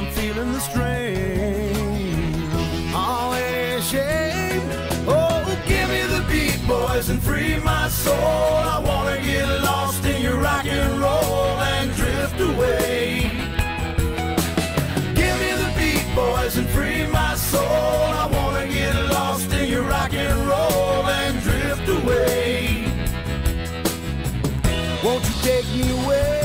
I'm feeling the strain. Oh, any shame. Oh, give me the beat, boys, and free my soul. I wanna get lost in your rock and roll and drift away. Give me the beat, boys, and free my soul. I wanna get lost in your rock and roll and drift away. Won't you take me away?